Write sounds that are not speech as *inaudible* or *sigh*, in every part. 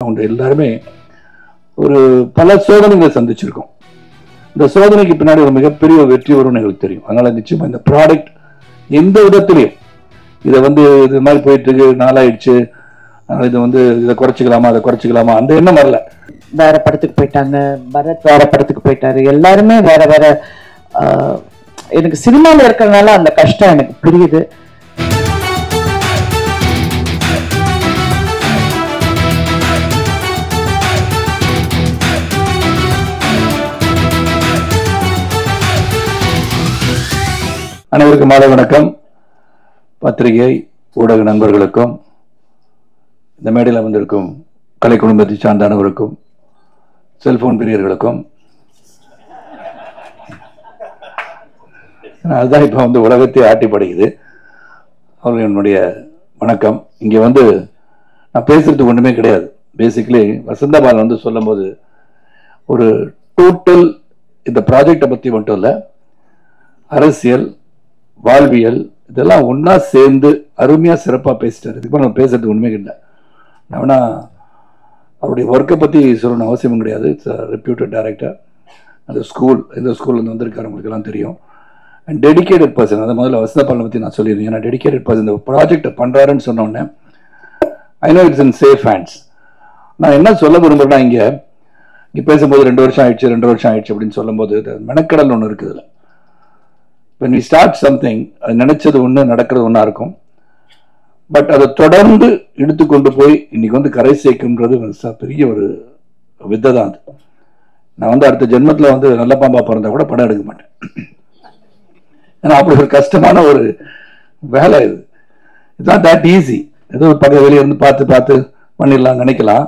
அவங்க எல்லாருமே ஒரு பல சோதனைகளை சந்திச்சிருக்கோம். இந்த சோதனைக்கு பின்னாடி ஒரு மிகப்பெரிய வெற்றி வரும்னு எங்களுக்கு தெரியும். அதனால நிச்சயமா இந்த ப்ராடக்ட் எந்த விதத்திலையும் இதை வந்து இது மாதிரி போயிட்டு இருக்கு நாளாயிடுச்சு. அதனால இது வந்து இதை குறைச்சிக்கலாமா அதை குறைச்சிக்கலாமா அந்த எண்ணம் வரல. வேற படத்துக்கு போயிட்டாங்க பரத் வேற படத்துக்கு போயிட்டாரு. எல்லாருமே வேற வேற ஆஹ், எனக்கு சினிமாவில் இருக்கிறதுனால அந்த கஷ்டம் எனக்கு புரியுது. அனைவருக்கும் மாலை வணக்கம். பத்திரிகை ஊடக நண்பர்களுக்கும் இந்த மேடையில் வந்திருக்கும் கலை குடும்பத்தை சார்ந்த அனைவருக்கும் செல்போன் பிரியர்களுக்கும். அதுதான் இப்போ வந்து உலகத்தை ஆட்டிப்படுகிறது அவர்கள் என்னுடைய வணக்கம். இங்கே வந்து நான் பேசுறதுக்கு ஒன்றுமே கிடையாது. பேசிக்கலி வசந்தபாலன் வந்து சொல்லும்போது ஒரு டோட்டல் இந்த ப்ராஜெக்டை பற்றி மட்டும் இல்லை அரசியல் வாழ்வியல் இதெல்லாம் ஒன்றா சேர்ந்து அருமையாக சிறப்பாக பேசிட்டார். இதுக்கு நம்ம பேசுறது உண்மை இல்லை. நான் வேணா அவருடைய ஒர்க்கை பற்றி சொல்லணும் அவசியமும் கிடையாது. இட்ஸ் ரெப்யூட்டட் டேரக்டர் அந்த ஸ்கூல் எந்த ஸ்கூல்லேருந்து வந்திருக்காரு உங்களுக்கெல்லாம் தெரியும். அண்ட் டெடிகேட்டட் பர்சன் அதை முதல்ல வசந்த பாலனை பற்றி நான் சொல்லியிருந்தேன். ஏன்னா டெடிகேட்டட் பர்சன் இந்த ப்ராஜெக்டை பண்ணுறாருன்னு சொன்னோடனே I know it's in safe hands நான் என்ன சொல்ல விரும்புறேன்னா இங்கே இங்கே பேசும்போது ரெண்டு வருஷம் ஆயிடுச்சு ரெண்டு வருஷம் ஆயிடுச்சு அப்படின்னு சொல்லும்போது மெனக்கடல் ஒன்று இருக்குது வென் வி ஸ்டார்ட் சம்திங் அது நினைச்சது ஒன்று நடக்கிறது ஒன்றா இருக்கும். பட் அதை தொடர்ந்து எடுத்துக்கொண்டு போய் இன்னைக்கு வந்து கரை சேர்க்கும்ன்றது பெரிய ஒரு வித்தை தான் அது. நான் வந்து அடுத்த ஜென்மத்தில் வந்து நல்ல பாம்பா பிறந்தா கூட படம் எடுக்க மாட்டேன். ஏன்னா அப்படி ஒரு கஷ்டமான ஒரு வேலை இது. இட்ஸ் தட் ஈஸி ஏதோ ஒரு பக்கம் வெளியே இருந்து பார்த்து பார்த்து பண்ணிடலாம் நினைக்கலாம்.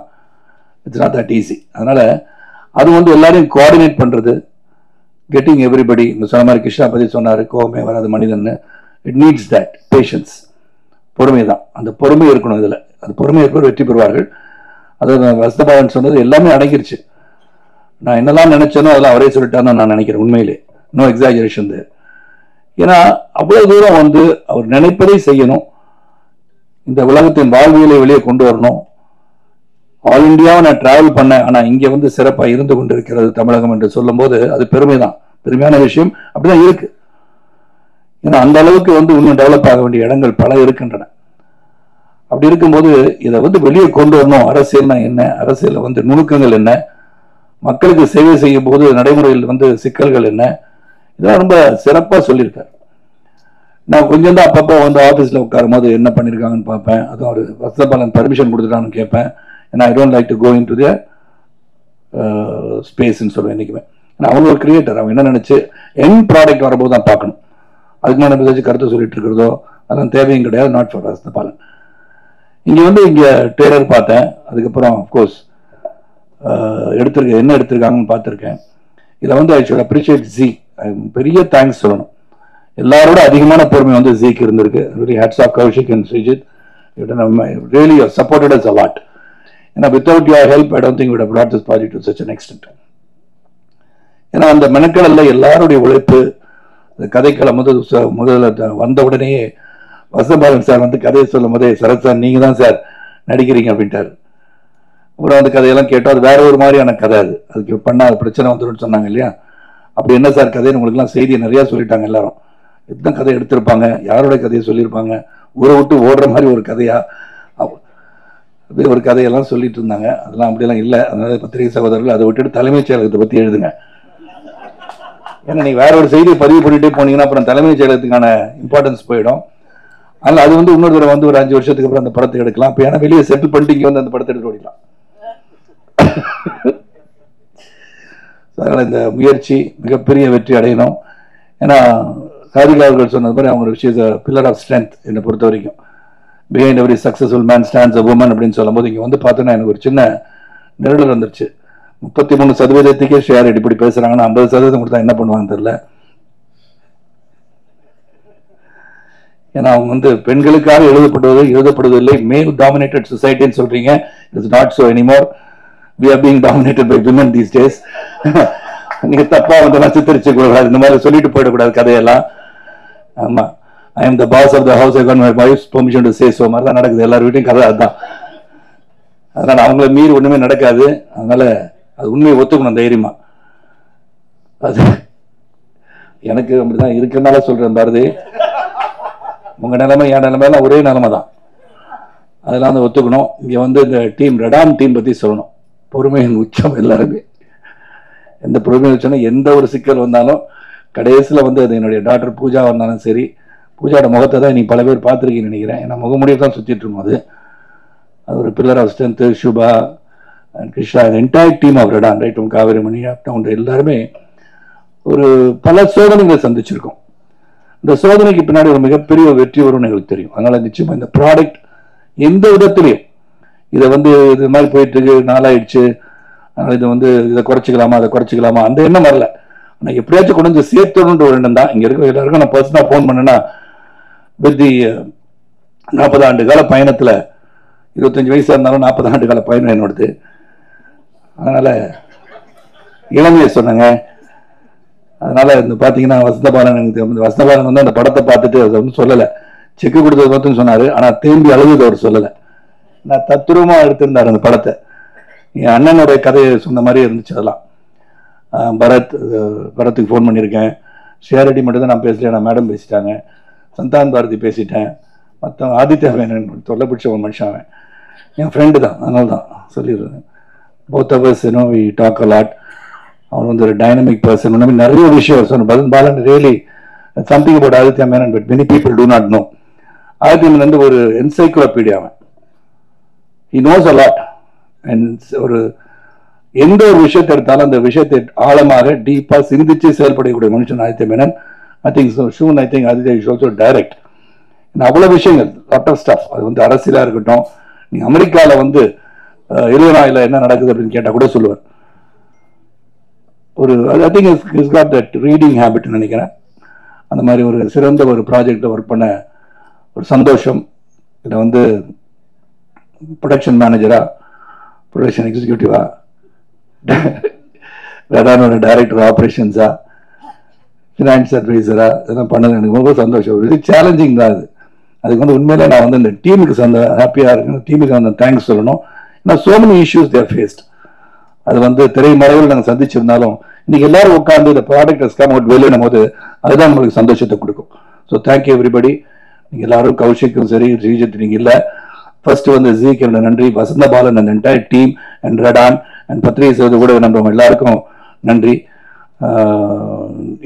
இட்ஸ் நாட் தட் ஈஸி அதனால் அது வந்து எல்லாரையும் கோஆர்டினேட் பண்ணுறது கெட்டிங் எவ்ரிபடி இந்த சொன்ன மாதிரி கிருஷ்ணா பற்றி சொன்னார் கோபமே வராது மனிதன் இட் நீட்ஸ் தட் பேஷன்ஸ் பொறுமை தான் அந்த பொறுமை இருக்கணும் இதில். அந்த பொறுமை இருப்பவர் வெற்றி பெறுவார்கள். அதாவது வசதபாலன் சொன்னது எல்லாமே அடங்கிருச்சு. நான் என்னெல்லாம் நினச்சேனோ அதெல்லாம் அவரே சொல்லிட்டான்னு நான் நினைக்கிறேன் உண்மையிலே. நோ எக்ஸாஜரேஷன் ஏன்னா அவ்வளோ தூரம் வந்து அவர் நினைப்பதை செய்யணும். இந்த உலகத்தின் வாழ்வியலை வெளியே கொண்டு வரணும். ஆல் இந்தியாவை நான் டிராவல் பண்ணேன். ஆனால் இங்கே வந்து சிறப்பாக இருந்து கொண்டிருக்கிறது தமிழகம் என்று சொல்லும்போது அது பெருமைதான். பெருமையான விஷயம். அப்படிதான் இருக்கு. ஏன்னா அந்த அளவுக்கு வந்து இன்னும் டெவலப் ஆக வேண்டிய இடங்கள் பல இருக்கின்றன. அப்படி இருக்கும்போது இதை வந்து வெளியே கொண்டு வரணும். அரசியல்னா என்ன? அரசியலில் வந்து நுணுக்கங்கள் என்ன? மக்களுக்கு சேவை செய்யும் போது நடைமுறையில் வந்து சிக்கல்கள் என்ன? இதெல்லாம் ரொம்ப சிறப்பாக சொல்லியிருக்காரு. நான் கொஞ்சம் தான் அப்பப்போ வந்து ஆஃபீஸில் உட்காரும் போது என்ன பண்ணியிருக்காங்கன்னு பார்ப்பேன். அதுவும் ஒரு வசதபாலன் பர்மிஷன் கொடுத்துட்டான்னு கேட்பேன். ஏன்னா I don't like to go into the ஸ்பேஸ்ன்னு சொல்லுவேன் என்றைக்குமே ஏன்னா அவங்க ஒரு கிரியேட்டர் அவங்க என்ன நினச்சி என் ப்ராடக்ட் வரும்போது தான் பார்க்கணும். அதுக்கு நான் ஏதாச்சும் கருத்து சொல்லிட்டு இருக்கிறதோ அதெல்லாம் தேவையும் கிடையாது நாட் ஃபார் வசதபாலன் இங்கே வந்து இங்கே டெய்லர் பார்த்தேன். அதுக்கப்புறம் அஃப்கோர்ஸ் uh, எடுத்திருக்க என்ன எடுத்திருக்காங்கன்னு பார்த்துருக்கேன். இதில் வந்து ஐ ஷுட் அப்ரிஷியேட் ஜி பெரிய தேங்க்ஸ் சொல்லணும். எல்லாரோட அதிகமான பொறுமை வந்து ஜீக்கு இருந்திருக்கு. Very hats off Kaushik and Sreejith really supported us a lot ஏன்னா without your help I don't think we'd brought this project to such an extent ஏன்னா அந்த மெனக்கடலில் எல்லாருடைய உழைப்பு இந்த கதைக்களம் முதல் முதல்ல வந்த உடனேயே வசபாலன் சார் வந்து கதையை சொல்லும் போதே சரத் சார் நீங்க தான் சார் நடிக்கிறீங்க அப்படின்ட்டார். அப்புறம் அந்த கதையெல்லாம் கேட்டோம் அது வேற ஒரு மாதிரியான கதை அது. அதுக்கு பண்ணா பிரச்சனை வந்துடும் சொன்னாங்க இல்லையா? அப்படி என்ன சார் கதைன்னு உங்களுக்குலாம் செய்தி நிறைய சொல்லிட்டாங்க எல்லாரும். எத்தனை கதை எடுத்திருப்பாங்க? யாரோட கதையை சொல்லியிருப்பாங்க? ஊரை விட்டு ஓடுற மாதிரி ஒரு கதையா? அப்படியே ஒரு கதையெல்லாம் சொல்லிட்டு இருந்தாங்க. அதெல்லாம் அப்படியெல்லாம் இல்லை. அதனால பத்திரிகை சகோதரர்கள் அதை விட்டுட்டு தலைமைச் செயலகத்தை பத்தி எழுதுங்க. ஏன்னா நீங்க வேற ஒரு செய்தியை பதிவு பண்ணிட்டே போனீங்கன்னா அப்புறம் தலைமைச் செயலகத்துக்கான இம்பார்ட்டன்ஸ் போயிடும். அதனால அது வந்து இன்னொரு தடவை வந்து ஒரு அஞ்சு வருஷத்துக்கு அப்புறம் அந்த படத்தை எடுக்கலாம். இப்போ ஏன்னா வெளியே செட்டில் பண்ணிட்டு இங்கே வந்து அந்த படத்தை எடுத்து ஓடிக்கலாம். அதனால இந்த முயற்சி மிகப்பெரிய வெற்றி அடையணும். ஏன்னா சாதிகா அவர்கள் சொன்னது மாதிரி அவங்க விஷயத்த பில்லர் ஆஃப் ஸ்ட்ரென்த் என்னை பொறுத்த வரைக்கும். Behind every successful man stands a woman அப்படின்னு சொல்லும்போது இங்கே வந்து பார்த்தோன்னா எனக்கு ஒரு சின்ன நெருடல் வந்துருச்சு. முப்பத்தி மூணு சதவீதத்துக்கே ஷேர் இப்படி பேசுகிறாங்கன்னா ஐம்பது சதவீதம் கொடுத்தா என்ன பண்ணுவாங்கன்னு தெரில ஏன்னா அவங்க வந்து பெண்களுக்காக எழுதப்படுவது எழுதப்படுவதில்லை. மேல் டாமினேட்டட் சொசைட்டின்னு சொல்கிறீங்க it's not so anymore we are being dominated by women these days நீங்கள் தப்பாக வந்து நட்சத்திரிச்சு கூடாது இந்த மாதிரி சொல்லிட்டு போயிடக்கூடாது கதையெல்லாம். ஆமாம் I am the boss of the house I can my wife's permission to say so மாதிரி தான் நடக்குது. எல்லார் வீட்டையும் கதை அதுதான். அதனால் அவங்கள மீறி ஒன்றுமே நடக்காது. அதனால் அது உண்மையை ஒத்துக்கணும் தைரியமாக அது எனக்கு அப்படி தான் இருக்கனால சொல்கிறேன் பாரதி. உங்கள் நிலைமை என் நிலைமையெல்லாம் ஒரே நிலைமை தான் அதெல்லாம் வந்து ஒத்துக்கணும். இங்கே வந்து இந்த டீம் ரெடான் டீம் பற்றி சொல்லணும். பொறுமையின் உச்சம் எல்லாருமே. எந்த பொறுமையை வச்சோன்னா எந்த ஒரு சிக்கல் வந்தாலும் கடைசியில் வந்து அது என்னுடைய டாக்டர் பூஜா வந்தாலும் சரி பூஜாவோட முகத்தை தான் நீ பல பேர் பார்த்துருக்கீங்கன்னு நினைக்கிறேன். ஏன்னா முகமுடியை தான் சுற்றிட்டு இருக்கும் அது. ஒரு pillar of strength Subha and Krishna entire team of Radaan right Kaveri Mani Uptown எல்லாருமே ஒரு பல சோதனைகளை சந்திச்சிருக்கோம். இந்த சோதனைக்கு பின்னாடி ஒரு மிகப்பெரிய வெற்றி வரும்னு எங்களுக்கு தெரியும். அதனால் நிச்சயமாக இந்த ப்ராடக்ட் எந்த விதத்திலையும் இதை வந்து இது மாதிரி போயிட்டு இருக்கு நாளாயிடுச்சு அதனால் இது வந்து இதை குறைச்சிக்கலாமா அதை குறைச்சிக்கலாமா அந்த எண்ணம் வரல. ஆனால் எப்படியாச்சும் கொண்டு வந்து சேர்த்தணுன்ற ஒரு எண்ணம் தான். இங்கே இருக்க எல்லாருக்கும் நான் பர்சனாக ஃபோன் பண்ணேன்னா வித் நாற்பது ஆண்டு கால பயணத்தில் இருபத்தஞ்சி வயசாக இருந்தாலும் நாற்பது ஆண்டு கால பயணம் என்னோடது. அதனால் இளமையை சொன்னேங்க. அதனால் இந்த பாத்தீங்கன்னா வசந்தபாலன் எனக்கு வசந்த வசந்தபாலன் வந்து அந்த படத்தை பார்த்துட்டு அதை ஒன்றும் சொல்லலை. செக்கு கொடுத்தது மட்டும் சொன்னார். ஆனால் திரும்பி அழுகுது அவர் சொல்லலை. நான் தத்துரமாக எடுத்திருந்தார் அந்த படத்தை. என் அண்ணனுடைய கதையை சொன்ன மாதிரி இருந்துச்சு அதெல்லாம். பரத் பரத்துக்கு ஃபோன் பண்ணியிருக்கேன். ஷேரடி மட்டும் தான் நான் பேசல நான் மேடம் பேசிட்டாங்க. சந்தான் பாரதி பேசிட்டேன். மற்ற ஆதித்யா மேனன் தொல்லபிடிச்ச ஒரு மனுஷன் அவன். என் ஃப்ரெண்டு தான் அதனால தான் சொல்லிடுறேன் both ours you know we talk a lot அவன் வந்து ஒரு டைனமிக் பர்சன் இந்த மாதிரி நிறைய விஷயம் சொன்ன பலன் Balan really something about Aditya Menon but many people do not know Aditya Menon வந்து ஒரு என்சைக்ளோபீடியா அவன். ஹி நோஸ் அலாட் அண்ட் ஒரு எந்த ஒரு விஷயத்தை எடுத்தாலும் அந்த விஷயத்தை ஆழமாக டீப்பா சிந்திச்சு செயல்படக்கூடிய மனுஷன் Aditya Menon. I think soon I think Aditya is also direct அவ்வளோ விஷயங்கள் லாட் ஆஃப் ஸ்டாஃப் அது வந்து அரசியலாக இருக்கட்டும். நீ அமெரிக்காவில் வந்து இளையராயில என்ன நடக்குது அப்படின்னு கேட்டால் கூட சொல்லுவார். ஒரு I think is is got that reading ஹேபிட்னு நினைக்கிறேன். அந்த மாதிரி ஒரு சிறந்த ஒரு ப்ராஜெக்டில் ஒர்க் பண்ண ஒரு சந்தோஷம். இதை வந்து ப்ரொடக்ஷன் மேனேஜராக ப்ரொடக்ஷன் எக்ஸிக்யூட்டிவாக வேதான ஒரு டைரக்டர் ஆப்ரேஷன்ஸாக ஃபினான்ஸ் அட்வைசராக இதெல்லாம் பண்ணது எனக்கு ரொம்ப சந்தோஷம். இது சேலஞ்சிங் தான் அது. அதுக்கு வந்து உண்மையிலே நான் வந்து இந்த டீமுக்கு சந்த ஹாப்பியாக இருக்கணும். டீமுக்கு அந்த தேங்க்ஸ் சொல்லணும். ஏன்னா so many issues there faced அது வந்து திரைமறைவில் நாங்கள் சந்திச்சிருந்தாலும் இன்னைக்கு எல்லாரும் உட்காந்து இந்த ப்ராடக்ட் கம் அவுட் வெளியிடும் போது அதுதான் நம்மளுக்கு சந்தோஷத்தை கொடுக்கும். ஸோ தேங்க்யூ எவ்ரிபடி நீங்கள் எல்லாரும் கௌஷிக்கும் சரி ஸ்ரீஜித் நீங்கள் இல்லை. ஃபர்ஸ்ட் வந்து ஜீக்கு என்னோட நன்றி. Vasantha Balan and entire team and Radaan and பத்திரிகை செய்வது கூட நம்புறவங்க எல்லாருக்கும் நன்றி.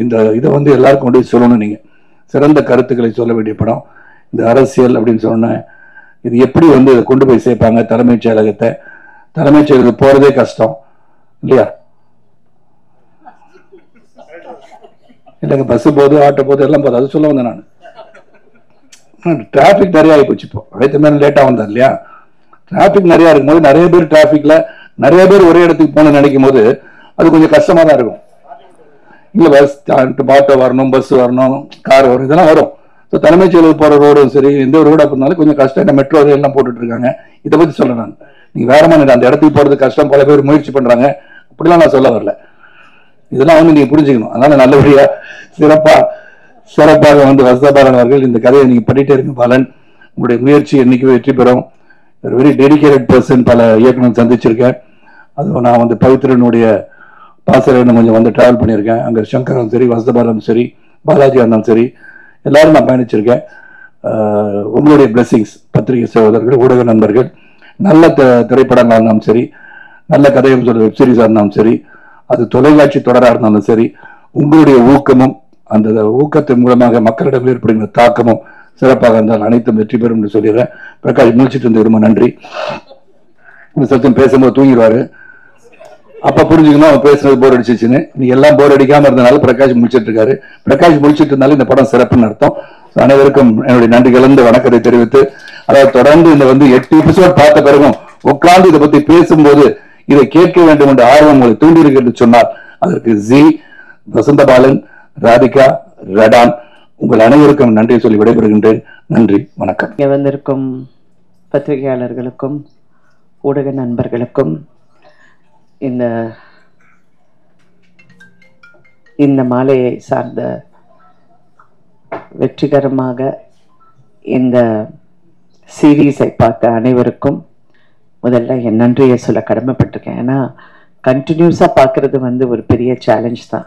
இந்த இதை வந்து எல்லாருக்கும் கொண்டு சொல்லணும் நீங்கள் சிறந்த கருத்துக்களை சொல்ல வேண்டிய படம். இந்த அரசியல் அப்படின்னு சொன்னேன் இது எப்படி வந்து இதை கொண்டு போய் சேர்ப்பாங்க தலைமைச் செயலகத்தை? தலைமைச் செயலகத்துக்கு போகிறதே கஷ்டம். இல்லையா? இல்லைங்க பஸ்ஸு போகுது ஆட்டோ போகுது எல்லாம் போகுது. அது சொல்ல வந்தேன் நான். டிராஃபிக் நிறைய ஆகி போச்சு இப்போ. அடுத்த மாதிரி லேட்டாக வந்தேன் இல்லையா? டிராஃபிக் நிறையா இருக்கும்போது நிறைய பேர் டிராஃபிக்கில் நிறைய பேர் ஒரே இடத்துக்கு போகணும்னு நினைக்கும் போது அது கொஞ்சம் கஷ்டமாக தான் இருக்கும். இல்லை பஸ் ஆட்டோ வரணும் பஸ் வரணும் கார் வரும் இதெல்லாம் வரும். ஸோ தலைமைச் செயலர் போகிற ரோடும் சரி எந்த ஒரு இருந்தாலும் கொஞ்சம் கஷ்டம். இந்த மெட்ரோ ரயில்லாம் போட்டுட்டு இருக்காங்க இதை பற்றி சொல்ல நான். நீங்கள் வேற மாதிரி அந்த இடத்துக்கு போகிறது கஷ்டம். பல பேர் முயற்சி பண்ணுறாங்க அப்படிலாம் நான் சொல்ல வரல. இதெல்லாம் வந்து நீங்கள் புரிஞ்சுக்கணும். அதனால் நல்லபடியாக சிறப்பாக சிறப்பாக வந்து வசதபாலன் அவர்கள் இந்த கதையை நீங்கள் பண்ணிகிட்டே இருங்க பலன். உங்களுடைய முயற்சி என்னைக்கு வெற்றி பெறும்? ஒரு வெரி டெடிகேட்டட் பர்சன் பல இயக்குனர் சந்திச்சிருக்கேன். அதுவும் நான் வந்து பவித்ரனுடைய பாசறைன்னு கொஞ்சம் வந்து ட்ராவல் பண்ணியிருக்கேன். அங்கே சங்கரும் சரி வசதபாலம் சரி பாலாஜி இருந்தாலும் சரி எல்லாரும் நான் பயணிச்சிருக்கேன். உங்களுடைய பிளெஸிங்ஸ் பத்திரிகை சகோதரர்கள் ஊடக நண்பர்கள் நல்ல த- திரைப்படங்களாக இருந்தாலும் சரி நல்ல கதையும் சொல்ல வெப்சீரிஸாக இருந்தாலும் சரி அது தொலைக்காட்சி தொடராக இருந்தாலும் சரி உங்களுடைய ஊக்கமும் அந்த ஊக்கத்தின் மூலமாக மக்களிடம் ஏற்படுகிற தாக்கமும் சிறப்பாக இருந்தால் அனைத்தும் வெற்றி பெறும் என்று சொல்லிடுறேன். பிரகாஷ் முடிச்சிட்டு இருந்த ரொம்ப நன்றி. இந்த சத்தம் பேசும்போது தூங்கிடுவாரு. அப்ப புரிஞ்சுக்கணும் அவன் பேசுனது போர் அடிச்சிச்சுன்னு. நீ எல்லாம் போர் அடிக்காம இருந்தனால பிரகாஷ் முடிச்சிட்டு இருக்காரு. பிரகாஷ் முடிச்சிட்டு இருந்தாலும் இந்த படம் சிறப்புன்னு அர்த்தம். அனைவருக்கும் என்னுடைய நன்றி கலந்த வணக்கத்தை தெரிவித்து அதாவது தொடர்ந்து இந்த வந்து எட்டு எபிசோட் பார்த்த பிறகும் உட்கார்ந்து இதை பத்தி பேசும்போது இதை கேட்க வேண்டும் என்ற ஆர்வம் உங்களை தூண்டி இருக்கிறது சொன்னார் அதற்கு ஜி வசந்தபாலன் ராதிகா ரடான் உங்கள் அனைவருக்கும் நன்றி சொல்லி விடைபெறுகின்றேன். நன்றி வணக்கம். வந்திருக்கும் பத்திரிகையாளர்களுக்கும் ஊடக நண்பர்களுக்கும் இந்த இந்த மாலையை சார்ந்த வெற்றிகரமாக இந்த சீரீஸை பார்த்த அனைவருக்கும் முதல்ல என் நன்றியை சொல்ல கடமைப்பட்டிருக்கேன். ஏன்னா கண்டினியூஸாக பார்க்குறது வந்து ஒரு பெரிய சேலஞ்ச் தான்.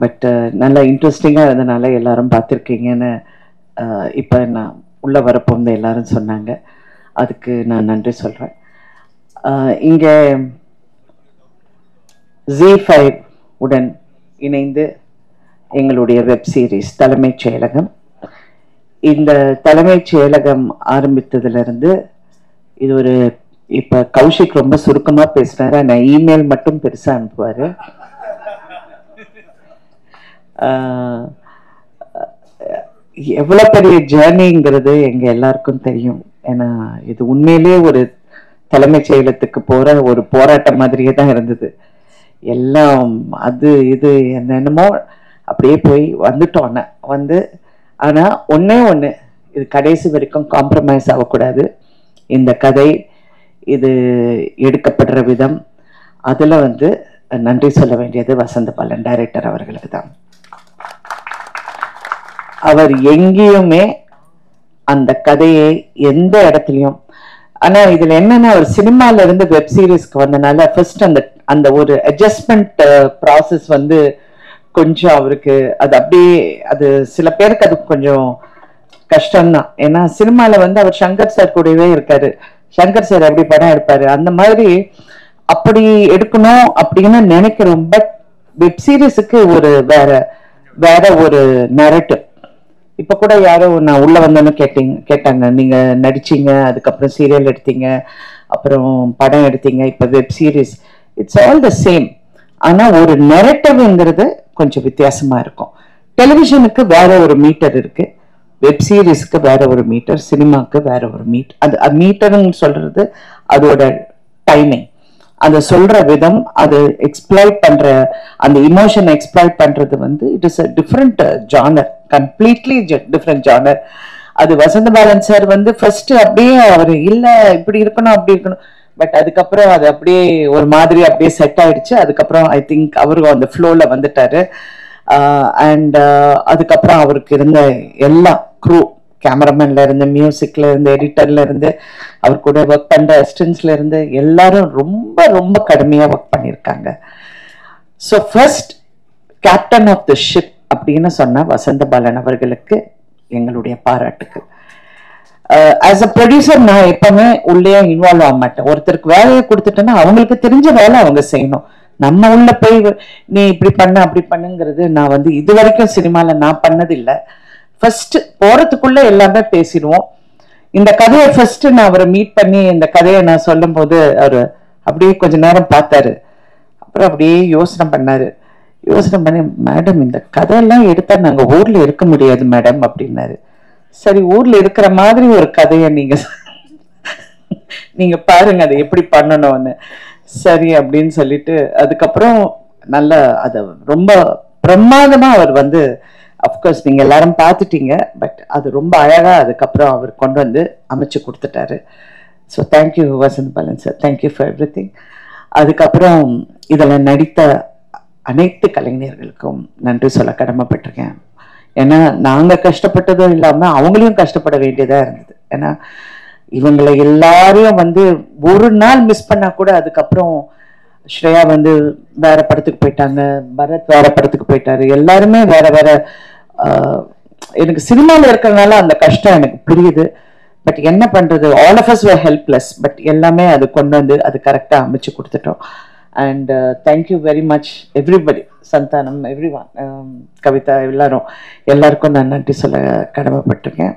பட் நல்லா இன்ட்ரெஸ்டிங்காக இருந்தனால எல்லாரும் பார்த்துருக்கீங்கன்னு இப்போ நான் உள்ளே வரப்போந்து எல்லாரும் சொன்னாங்க. அதுக்கு நான் நன்றி சொல்கிறேன் இங்கே ஜி ஃபைவ் உடன் இணைந்து எங்களுடைய வெப் சீரிஸ் தலைமைச் செயலகம். இந்த தலைமைச் செயலகம் ஆரம்பித்ததுலேருந்து இது ஒரு இப்போ கௌஷிக் ரொம்ப சுருக்கமாக பேசுறாரு. ஆனால் இமெயில் மட்டும் பெருசாக அனுப்புவார். எவ்வளோ பெரிய ஜேர்னிங்கிறது எங்கள் எல்லாருக்கும் தெரியும். ஏன்னா இது உண்மையிலேயே ஒரு தலைமைச் செயலத்துக்கு போகிற ஒரு போராட்டம் மாதிரியே தான் இருந்தது. எல்லாம் அது இது என்னென்னமோ அப்படியே போய் வந்துட்டோன்ன. வந்து ஆனால் ஒன்றே ஒன்று இது கடைசி வரைக்கும் காம்ப்ரமைஸ் ஆகக்கூடாது. இந்த கதை இது எடுக்கப்படுற விதம் அதில் வந்து நன்றி சொல்ல வேண்டியது வசந்த பாலன் டைரக்டர் அவர்களுக்கு தான். அவர் எங்கேயுமே அந்த கதையை எந்த இடத்துலையும் ஆனால் இதில் என்னென்னா அவர் சினிமாவிலேருந்து வெப் சீரிஸ்க்கு வந்தனால ஃபர்ஸ்ட் அந்த அந்த ஒரு அட்ஜஸ்ட்மெண்ட் ப்ராசஸ் uh, வந்து கொஞ்சம் அவருக்கு அது அப்படியே அது சில பேருக்கு அது கொஞ்சம் கஷ்டம்தான். ஏன்னா சினிமால வந்து அவர் சங்கர் சார் கூடவே இருக்காரு. சங்கர் சார் எப்படி படம் எடுப்பாரு? அந்த மாதிரி அப்படி எடுக்கணும் அப்படின்னு நினைக்கிறோம். பட் வெப் சீரிஸுக்கு ஒரு வேற வேற ஒரு நரட்டிவ் இப்ப கூட யாரோ நான் உள்ள வந்தோன்னு கேட்டீங்க கேட்டாங்க. நீங்க நடிச்சீங்க அதுக்கப்புறம் சீரியல் எடுத்தீங்க அப்புறம் படம் எடுத்தீங்க இப்ப web series it's all the same ஆனா ஒரு நெரட்டிவ்ங்கிறது கொஞ்சம் வித்தியாசமா இருக்கும். டெலிவிஷனுக்கு வேற ஒரு மீட்டர் இருக்கு. வெப் சீரிஸ்க்கு வேற ஒரு மீட்டர் சினிமாக்கு வேற ஒரு மீட் அது மீட்டர்னு சொல்றது அதோட டைமிங் அதை சொல்ற விதம் அது எக்ஸ்ப்ளாய்ட் பண்ற அந்த இமோஷன் எக்ஸ்ப்ளாய்ட் பண்றது வந்து it is a different genre completely different genre அது வசந்த பாலன் சார் வந்து ஃபர்ஸ்ட் அப்படியே அவர் இல்ல இப்படி இருக்கணும் அப்படி இருக்கணும். பட் அதுக்கப்புறம் அது அப்படியே ஒரு மாதிரி அப்படியே செட் ஆயிடுச்சு. அதுக்கப்புறம் ஐ திங்க் அவரும் அந்த ஃப்ளோல வந்துட்டாரு. Uh, அண்ட் uh, அதுக்கப்புறம் அவருக்கு இருந்த எல்லா க்ரூ கேமராமேன்ல இருந்து மியூசிக்ல இருந்து எடிட்டர்ல இருந்து அவர் கூட ஒர்க் பண்ற அசிஸ்டன்ஸ்ல இருந்து எல்லாரும் ரொம்ப ரொம்ப கடுமையா ஒர்க் பண்ணியிருக்காங்க. So first captain of the ship அப்படின்னு சொன்ன வசந்த பாலன் அவர்களுக்கு எங்களுடைய பாராட்டுக்கு ஆஸ் அ ப்ரொடியூசர் நான் எப்பவுமே உள்ளே இன்வால்வ் ஆக மாட்டேன். ஒருத்தருக்கு வேலையை கொடுத்துட்டேன்னா அவங்களுக்கு தெரிஞ்ச வேலை அவங்க செய்யணும். நம்ம உள்ள போய் நீ இப்படி பண்ண அப்படி பண்ணுங்கிறது நான் வந்து இது வரைக்கும் சினிமாவில் நான் பண்ணதில்லை. இல்ல ஃபர்ஸ்ட் போறதுக்குள்ள எல்லாமே பேசிடுவோம். இந்த கதையை ஃபர்ஸ்ட் நான் அவரை மீட் பண்ணி இந்த கதையை நான் சொல்லும் போது அவர் அப்படியே கொஞ்ச நேரம் பார்த்தாரு. அப்புறம் அப்படியே யோசனை பண்ணாரு. யோசனை பண்ணி மேடம் இந்த கதையெல்லாம் எடுத்தா நாங்கள் ஊர்ல இருக்க முடியாது மேடம் அப்படின்னாரு. சரி ஊர்ல இருக்கிற மாதிரி ஒரு கதையை நீங்க நீங்க பாருங்க அதை எப்படி பண்ணணும்னு. சரி அப்படின்னு சொல்லிட்டு அதுக்கப்புறம் நல்ல அது ரொம்ப பிரமாதமா அவர் வந்து அஃப்கோர்ஸ் நீங்க எல்லாரும் பார்த்துட்டீங்க பட் அது ரொம்ப அழகா அதுக்கப்புறம் அவர் கொண்டு வந்து அமைச்சு கொடுத்துட்டாரு. So thank you Vasanth Balan sir thank you for everything அதுக்கப்புறம் இதில் நடித்த அனைத்து கலைஞர்களுக்கும் நன்றி சொல்ல கடமைப்பட்டிருக்கேன். ஏன்னா நாங்க கஷ்டப்பட்டதும் இல்லாம அவங்களையும் கஷ்டப்பட வேண்டியதா இருந்தது. ஏன்னா இவங்களை எல்லாரையும் வந்து ஒரு நாள் மிஸ் பண்ணா கூட அதுக்கப்புறம் ஸ்ரேயா வந்து வேற படத்துக்கு போயிட்டாங்க பரத் வேற படத்துக்கு போயிட்டாரு. எல்லாருமே வேற வேற எனக்கு சினிமாவில் இருக்கிறதுனால அந்த கஷ்டம் எனக்கு புரியுது. பட் என்ன பண்றது? All of us were helpless but எல்லாமே அது கொண்டு வந்து அது கரெக்டாக அமைச்சு கொடுத்துட்டோம். And thank you very much everybody Santhanam everyone um, Kavitha எல்லாரும் எல்லாருக்கும் நான் நன்றி சொல்ல கடமைப்பட்டிருக்கேன்.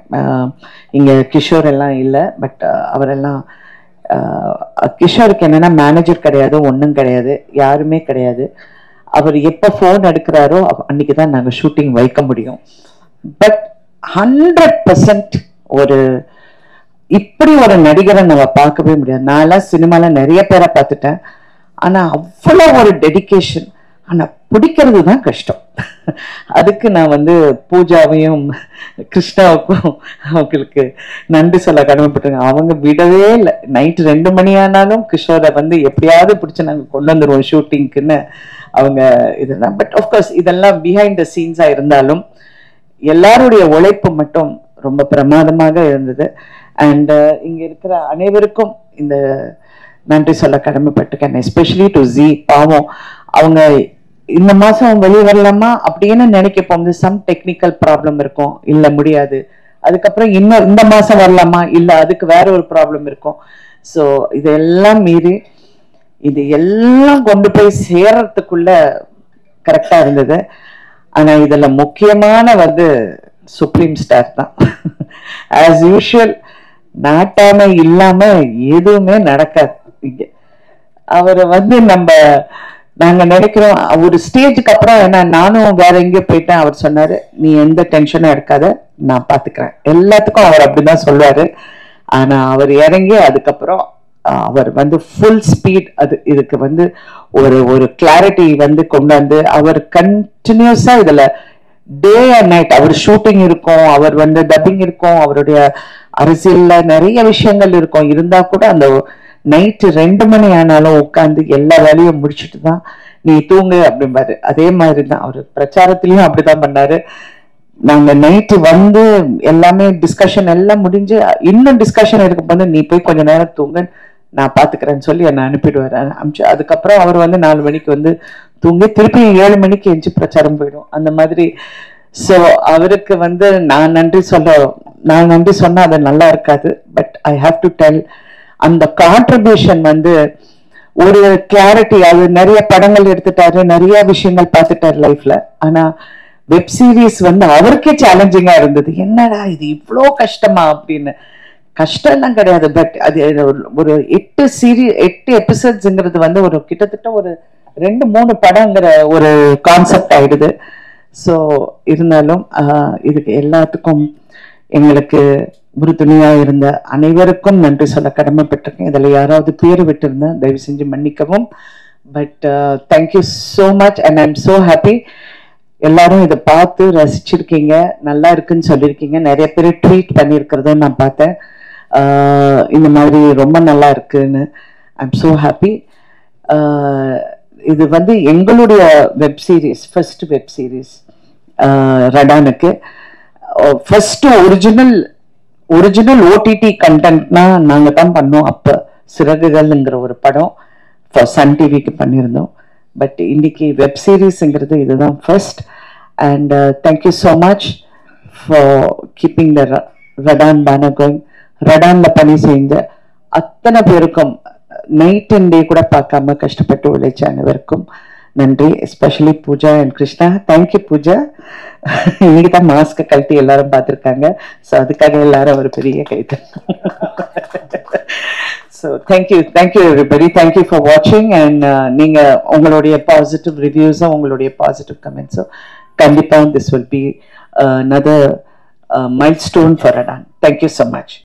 இங்கே கிஷோர் எல்லாம் இல்லை பட் அவரெல்லாம் கிஷோருக்கு என்னென்னா மேனேஜர் கிடையாது ஒன்றும் கிடையாது யாருமே கிடையாது. அவர் எப்போ ஃபோன் எடுக்கிறாரோ அன்னைக்கு தான் நாங்கள் ஷூட்டிங் வைக்க முடியும். பட் ஹண்ட்ரட் பர்சன்ட் ஒரு இப்படி ஒரு நடிகரை நம்ம பார்க்கவே முடியாது. நான்லாம் சினிமாவில் நிறைய பேரை பார்த்துட்டேன். ஆனால் அவ்வளோ ஒரு டெடிகேஷன் ஆனால் பிடிக்கிறது தான் கஷ்டம். அதுக்கு நான் வந்து பூஜாவையும் கிருஷ்ணாவுக்கும் அவங்களுக்கு நன்றி சொல்ல கடமைப்பட்டிருக்கேன். அவங்க விடவே இல்லை. நைட்டு ரெண்டு மணி ஆனாலும் கிஷோரை வந்து எப்படியாவது பிடிச்சி நாங்கள் கொண்டு வந்துடுவோம் ஷூட்டிங்க்குன்னு அவங்க இதெல்லாம். பட் ஆஃப்கோர்ஸ் இதெல்லாம் பிஹைண்ட் த சீன்ஸாக இருந்தாலும் எல்லாருடைய உழைப்பு மட்டும் ரொம்ப பிரமாதமாக இருந்தது. அண்ட் இங்கே இருக்கிற அனைவருக்கும் இந்த நன்றி சொல்ல கடமைப்பட்டிருக்கேன். எஸ்பெஷலி டு ஜி பாவம். அவங்க இந்த மாசம் வெளியே வரலாமா அப்படின்னு நினைக்கப்போம்? போகும்போது சம் டெக்னிக்கல் ப்ராப்ளம் இருக்கும். இல்ல முடியாது. அதுக்கப்புறம் இன்னும் இந்த மாசம் வரலாமா? இல்ல அதுக்கு வேற ஒரு ப்ராப்ளம் இருக்கும். ஸோ இதெல்லாம் மீறி இது எல்லாம் கொண்டு போய் சேர்றதுக்குள்ள கரெக்டா இருந்தது. ஆனா இதுல முக்கியமான வந்து சுப்ரீம் ஸ்டார் தான். *laughs* ஆஸ் யூஷுவல் நாட்டாமை இல்லாம எதுவுமே நடக்காது. இங்க அவரை வந்து நம்ம நாங்க நினைக்கிறோம் ஒரு ஸ்டேஜுக்கு அப்புறம் என்ன நானும் வேற எங்கேயோ போயிட்டேன் அவர் சொன்னாரு நீ எந்த டென்ஷனும் எடுக்காத நான் பாத்துக்கிறேன். எல்லாத்துக்கும் அவர் அப்படிதான் சொல்லுவாரு. ஆனா அவர் இறங்கி அதுக்கப்புறம் அவர் வந்து ஃபுல் ஸ்பீட் அது இதுக்கு வந்து ஒரு ஒரு கிளாரிட்டி வந்து கொண்டு வந்து அவர் கண்டினியூஸா இதுல டே அண்ட் நைட் அவர் ஷூட்டிங் இருக்கும் அவர் வந்து டப்பிங் இருக்கும் அவருடைய அரசியல்ல நிறைய விஷயங்கள் இருக்கும். இருந்தா கூட அந்த நைட்டு ரெண்டு மணி ஆனாலும் உட்காந்து எல்லா வேலையும் முடிச்சுட்டு தான் நீ தூங்கு அப்படிம்பாரு. அதே மாதிரி தான் அவர் பிரச்சாரத்திலயும் அப்படிதான் பண்ணாரு. நாங்க நைட்டு வந்து எல்லாமே டிஸ்கஷன் எல்லாம் முடிஞ்சு இன்னும் டிஸ்கஷன் இருக்கும்போது நீ போய் கொஞ்ச நேரம் தூங்க நான் பாத்துக்கிறேன்னு சொல்லி என்னை அனுப்பிடுவாரு. அனுப்பிச்சு அதுக்கப்புறம் அவர் வந்து நாலு மணிக்கு வந்து தூங்கி. திருப்பி ஏழு மணிக்கு எஞ்சி பிரச்சாரம் போயிடும். அந்த மாதிரி. ஸோ அவருக்கு வந்து நான் நன்றி சொல்ல நான் நன்றி சொன்னால் அது நல்லா இருக்காது. But I have to tell அந்த கான்ட்ரிபியூஷன் வந்து ஒரு கிளாரிட்டி அது நிறைய படங்கள் எடுத்துட்டாரு நிறைய விஷயங்கள் பார்த்துட்டாரு லைஃப்ல ஆனா வெப் சீரிஸ் வந்து அவருக்கே சேலஞ்சிங்கா இருந்தது. என்னடா இது இவ்வளோ கஷ்டமா அப்படின்னு. கஷ்டம்லாம் கிடையாது பட் அது ஒரு- எட்டு சீரி எட்டு எபிசோட்ஸுங்கிறது வந்து ஒரு கிட்டத்தட்ட ஒரு ரெண்டு மூணு படங்கிற ஒரு கான்செப்ட் ஆயிடுது. ஸோ இருந்தாலும் இதுக்கு எல்லாத்துக்கும் எங்களுக்கு உறுதுணையாக இருந்த அனைவருக்கும் நன்றி சொல்ல கடமைப்பட்டிருக்கேன். இதில் யாராவது பேர் விட்டுருந்தேன் தயவு செஞ்சு மன்னிக்கவும். But thank you so much and I'm so happy எல்லாரும் இதை பார்த்து ரசிச்சிருக்கீங்க நல்லா இருக்குன்னு சொல்லியிருக்கீங்க நிறைய பேர் ட்வீட் பண்ணியிருக்கிறதும் நான் பார்த்தேன். Uh, இந்த மாதிரி ரொம்ப நல்லா இருக்குன்னு. ஐம் ஸோ ஹாப்பி இது வந்து எங்களுடைய web series first web series ரடானுக்கு. Uh, first original original OTT கண்டென்ட்னா நாங்கள் தான் பண்ணோம். அப்போ சிறகுகள்ங்கிற ஒரு படம் ஃபார் சன் டிவிக்கு பண்ணியிருந்தோம். பட் இன்னைக்கு வெப் சீரிஸ்ங்கிறது இதுதான் first and thank you so much for keeping the Radaan banner going ரடானில் பணி செஞ்ச அத்தனை பேருக்கும் நைட் அண்ட் டே கூட பார்க்காம கஷ்டப்பட்டு உழைச்ச அனைவருக்கும் நன்றி. Especially Pooja and Krishna. Thank you Pooja. இன்னைக்கு தான் மாஸ்க் கழட்டி எல்லாரும் பார்த்துருக்காங்க. ஸோ அதுக்காக எல்லாரும் ஒரு பெரிய கைது. So thank you thank you everybody thank you for வாட்சிங் அண்ட் நீங்கள் உங்களுடைய பாசிட்டிவ் ரிவ்யூஸும் உங்களுடைய பாசிட்டிவ் கமெண்ட்ஸும் கண்டிப்பாக this will be another milestone for Radaan thank you so much